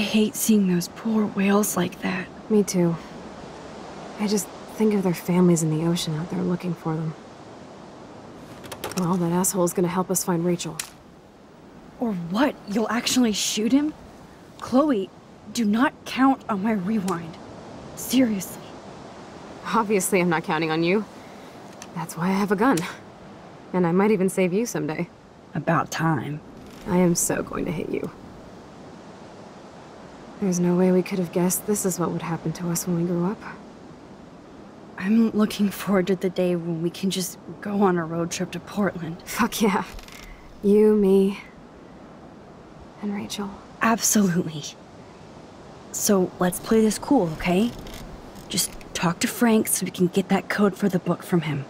I hate seeing those poor whales like that. Me too. I just think of their families in the ocean out there looking for them. Well, that asshole's gonna help us find Rachel. Or what? You'll actually shoot him? Chloe, do not count on my rewind. Seriously. Obviously, I'm not counting on you. That's why I have a gun. And I might even save you someday. About time. I am so going to hit you. There's no way we could have guessed this is what would happen to us when we grew up. I'm looking forward to the day when we can just go on a road trip to Portland. Fuck yeah. You, me, and Rachel. Absolutely. So let's play this cool, okay? Just talk to Frank so we can get that code for the book from him.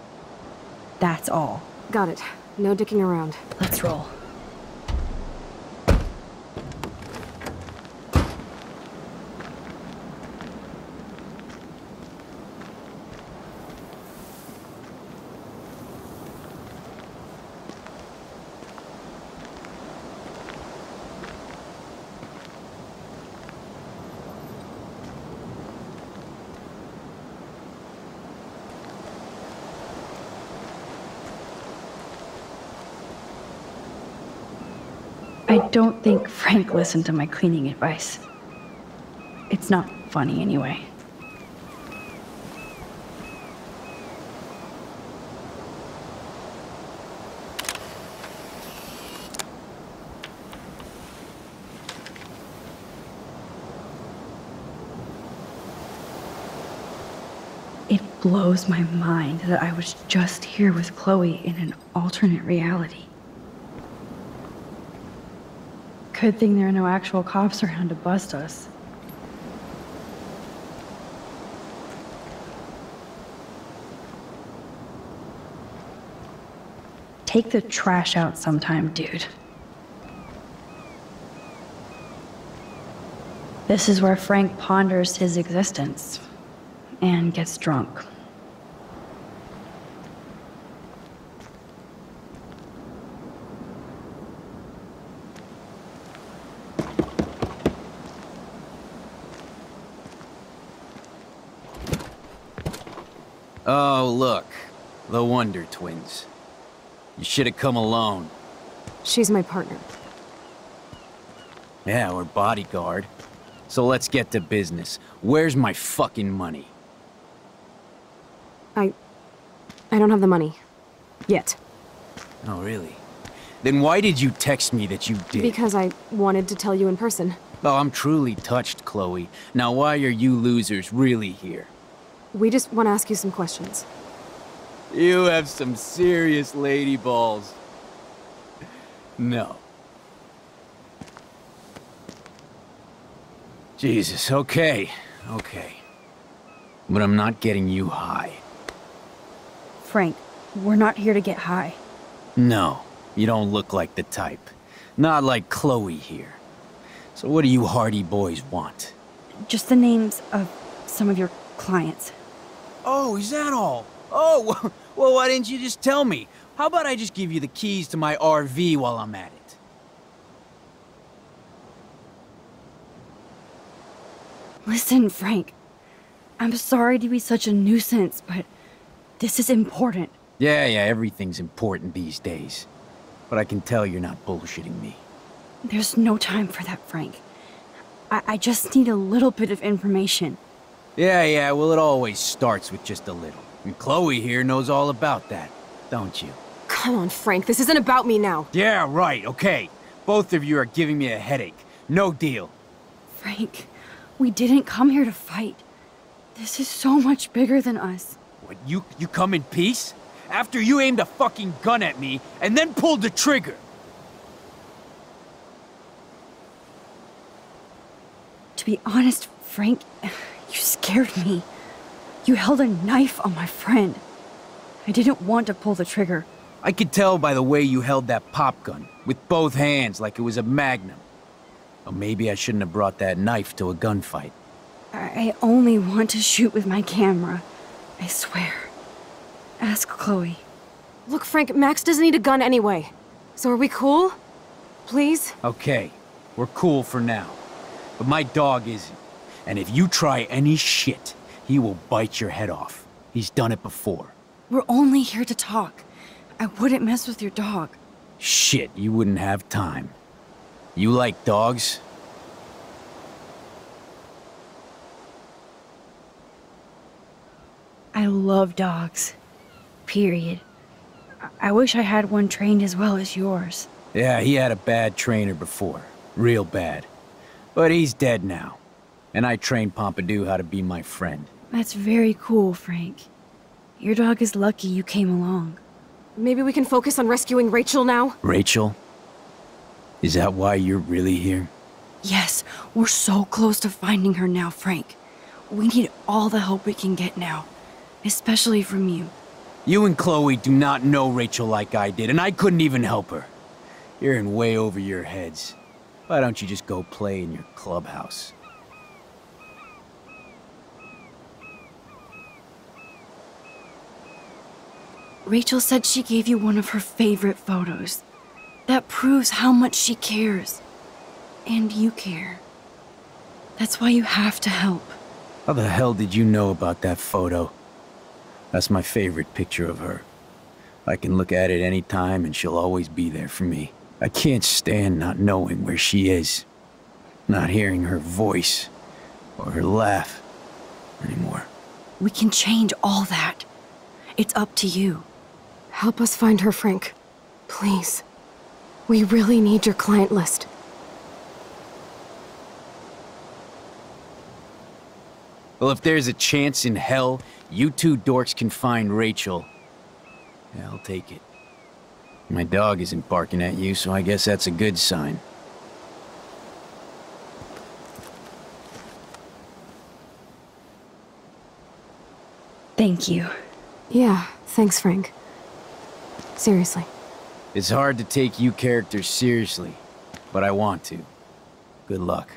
That's all. Got it. No dicking around. Let's roll. I don't think Frank listened to my cleaning advice. It's not funny anyway. It blows my mind that I was just here with Chloe in an alternate reality. Good thing there are no actual cops around to bust us. Take the trash out sometime, dude. This is where Frank ponders his existence and gets drunk. Oh, look. The Wonder Twins. You should have come alone. She's my partner. Yeah, or bodyguard. So let's get to business. Where's my fucking money? I... I don't have the money. Yet. Oh, really? Then why did you text me that you did? Because I wanted to tell you in person. Oh, I'm truly touched, Chloe. Now why are you losers really here? We just want to ask you some questions. You have some serious lady balls. No. Jesus, okay. Okay. But I'm not getting you high. Frank, we're not here to get high. No, you don't look like the type. Not like Chloe here. So what do you hardy boys want? Just the names of some of your clients. Oh, is that all? Oh, well, why didn't you just tell me? How about I just give you the keys to my RV while I'm at it? Listen, Frank. I'm sorry to be such a nuisance, but this is important. Yeah, yeah, everything's important these days. But I can tell you're not bullshitting me. There's no time for that, Frank. I, I just need a little bit of information. Yeah, yeah, well, it always starts with just a little. And Chloe here knows all about that, don't you? Come on, Frank. This isn't about me now. Yeah, right, okay. Both of you are giving me a headache. No deal. Frank, we didn't come here to fight. This is so much bigger than us. What, you, you come in peace? After you aimed a fucking gun at me, and then pulled the trigger! To be honest, Frank, you scared me. You held a knife on my friend. I didn't want to pull the trigger. I could tell by the way you held that pop gun, with both hands like it was a magnum. Or maybe I shouldn't have brought that knife to a gunfight. I only want to shoot with my camera. I swear. Ask Chloe. Look, Frank, Max doesn't need a gun anyway. So are we cool? Please? Okay, we're cool for now. But my dog isn't. And if you try any shit, he will bite your head off. He's done it before. We're only here to talk. I wouldn't mess with your dog. Shit, you wouldn't have time. You like dogs? I love dogs. Period. I, wish I had one trained as well as yours. Yeah, he had a bad trainer before. Real bad. But he's dead now. And I trained Pompidou how to be my friend. That's very cool, Frank. Your dog is lucky you came along. Maybe we can focus on rescuing Rachel now? Rachel? Is that why you're really here? Yes, we're so close to finding her now, Frank. We need all the help we can get now. Especially from you. You and Chloe do not know Rachel like I did, and I couldn't even help her. You're in way over your heads. Why don't you just go play in your clubhouse? Rachel said she gave you one of her favorite photos. That proves how much she cares. And you care. That's why you have to help. How the hell did you know about that photo? That's my favorite picture of her. I can look at it any time and she'll always be there for me. I can't stand not knowing where she is. Not hearing her voice or her laugh anymore. We can change all that. It's up to you. Help us find her, Frank. Please. We really need your client list. Well, if there's a chance in hell you two dorks can find Rachel, yeah, I'll take it. My dog isn't barking at you, so I guess that's a good sign. Thank you. Yeah, thanks, Frank. Seriously. It's hard to take you characters seriously, but I want to. Good luck.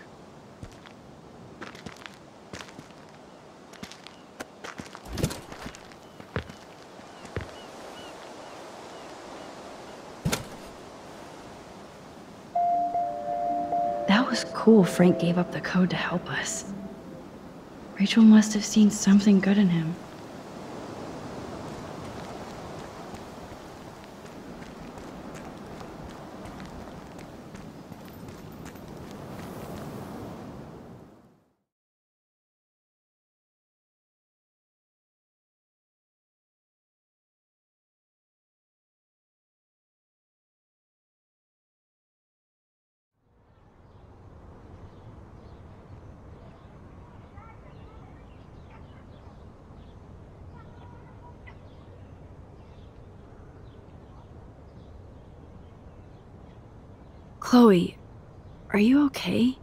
That was cool Frank gave up the code to help us. Rachel must have seen something good in him. Chloe, are you okay?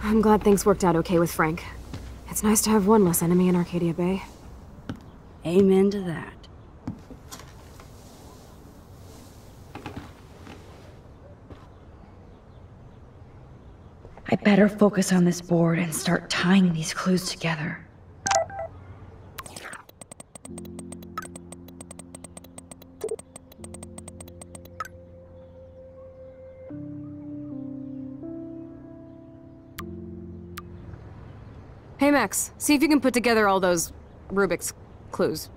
I'm glad things worked out okay with Frank. It's nice to have one less enemy in Arcadia Bay. Amen to that. I better focus on this board and start tying these clues together. Hey Max, see if you can put together all those Rubik's clues.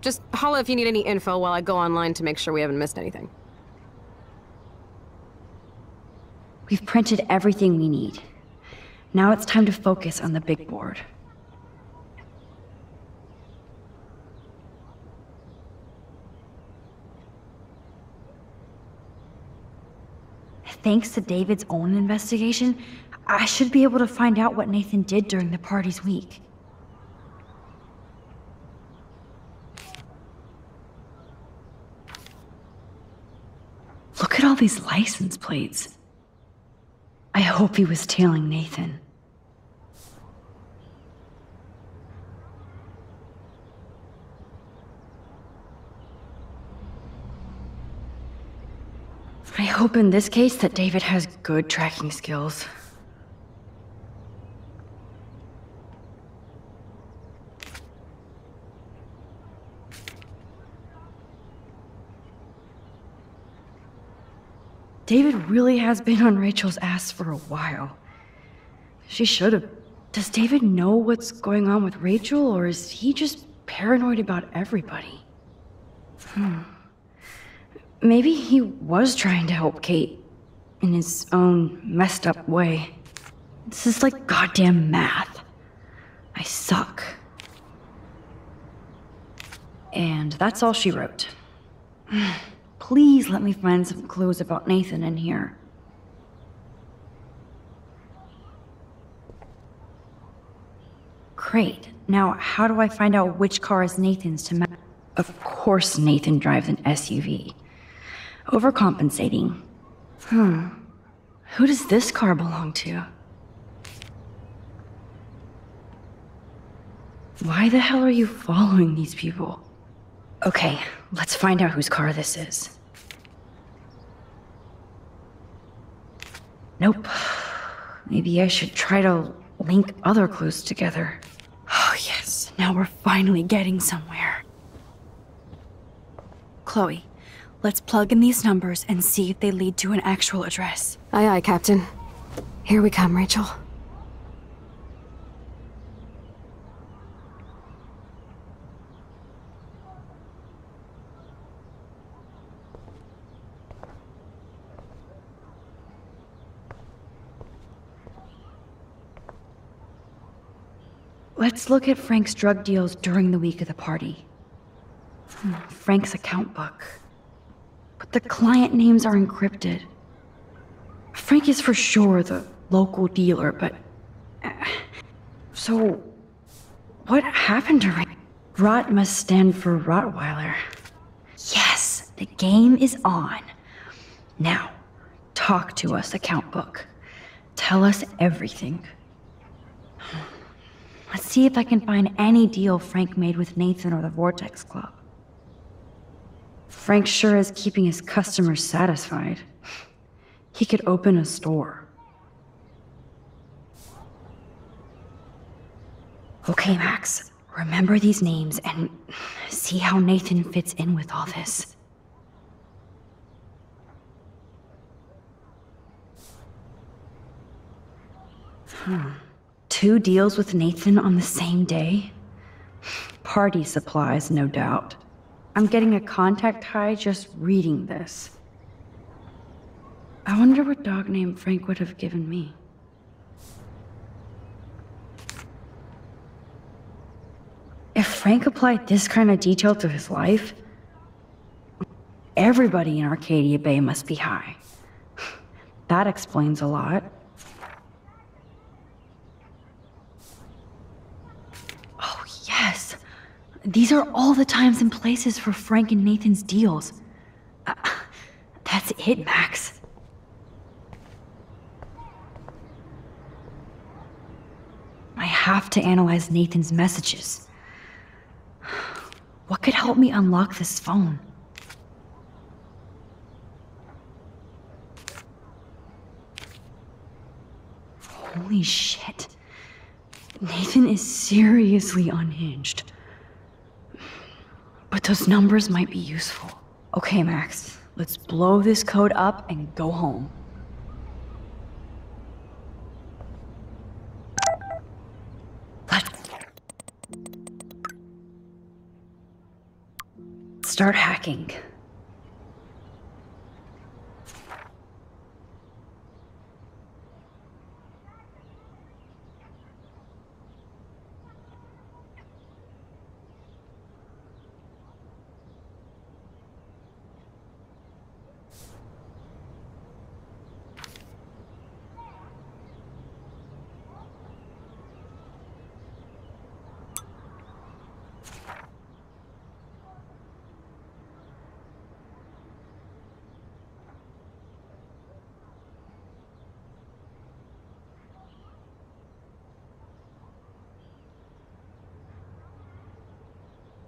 Just holla if you need any info while I go online to make sure we haven't missed anything. We've printed everything we need. Now it's time to focus on the big board. Thanks to David's own investigation, I should be able to find out what Nathan did during the party's week. Look at all these license plates. I hope he was tailing Nathan. I hope in this case that David has good tracking skills. David really has been on Rachel's ass for a while. She should have. Does David know what's going on with Rachel, or is he just paranoid about everybody? Hmm. Maybe he was trying to help Kate in his own messed up way. This is like goddamn math. I suck. And that's all she wrote. Please let me find some clues about Nathan in here. Great. Now, how do I find out which car is Nathan's to match? Of course Nathan drives an SUV. Overcompensating. Hmm. Who does this car belong to? Why the hell are you following these people? Okay, let's find out whose car this is. Nope. Maybe I should try to link other clues together. Oh, yes. Now we're finally getting somewhere. Chloe, let's plug in these numbers and see if they lead to an actual address. Aye, aye, Captain. Here we come, Rachel. Let's look at Frank's drug deals during the week of the party. Hmm, Frank's account book. But the client names are encrypted. Frank is for sure the local dealer, but. uh, So. What happened to Frank? Rot must stand for Rottweiler. Yes, the game is on. Now, talk to us, account book. Tell us everything. Let's see if I can find any deal Frank made with Nathan or the Vortex Club. Frank sure is keeping his customers satisfied. He could open a store. Okay, Max. Remember these names and see how Nathan fits in with all this. Hmm. Two deals with Nathan on the same day? Party supplies, no doubt. I'm getting a contact high just reading this. I wonder what dog name Frank would have given me. If Frank applied this kind of detail to his life, everybody in Arcadia Bay must be high. That explains a lot. Oh, yes. These are all the times and places for Frank and Nathan's deals. Uh, that's it, Max. I have to analyze Nathan's messages. What could help me unlock this phone? Holy shit. Nathan is seriously unhinged. But those numbers might be useful. Okay, Max, let's blow this code up and go home. Let's start hacking.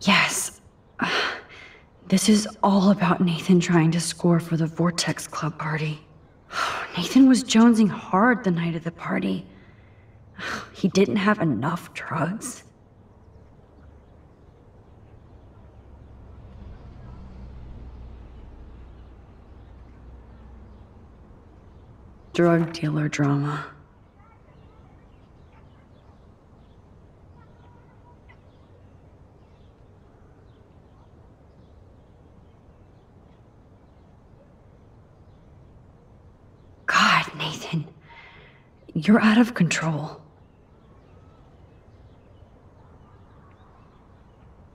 Yes. This is all about Nathan trying to score for the Vortex Club party. Nathan was jonesing hard the night of the party. He didn't have enough drugs. Drug dealer drama. God, Nathan. You're out of control.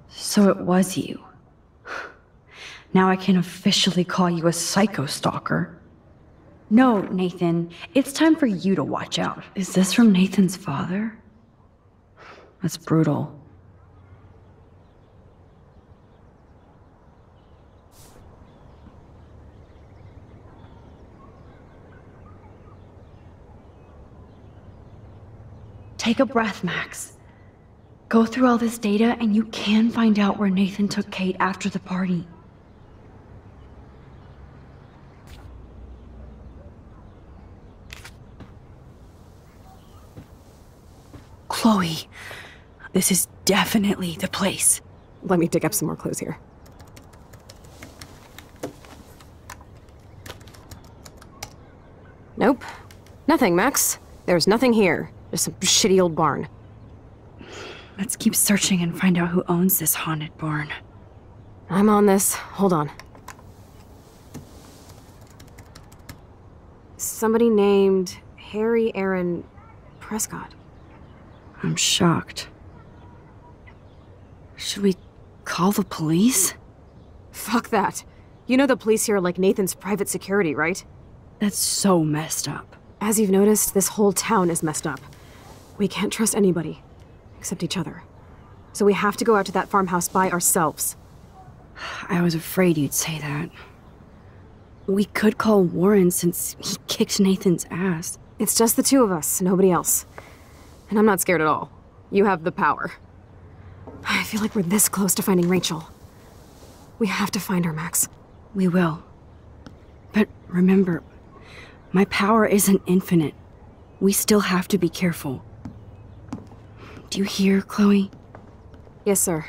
So it was you. Now I can officially call you a psycho stalker. No, Nathan, it's time for you to watch out. Is this from Nathan's father? That's brutal. Take a breath, Max. Go through all this data and you can find out where Nathan took Kate after the party. Chloe, this is definitely the place. Let me dig up some more clues here. Nope. Nothing, Max. There's nothing here. Just some shitty old barn. Let's keep searching and find out who owns this haunted barn. I'm on this. Hold on. Somebody named Harry Aaron Prescott. I'm shocked. Should we call the police? Fuck that. You know the police here are like Nathan's private security, right? That's so messed up. As you've noticed, this whole town is messed up. We can't trust anybody, except each other. So we have to go out to that farmhouse by ourselves. I was afraid you'd say that. We could call Warren since he kicked Nathan's ass. It's just the two of us, nobody else. And I'm not scared at all. You have the power. I feel like we're this close to finding Rachel. We have to find her, Max. We will. But remember, my power isn't infinite. We still have to be careful. Do you hear, Chloe? Yes, sir.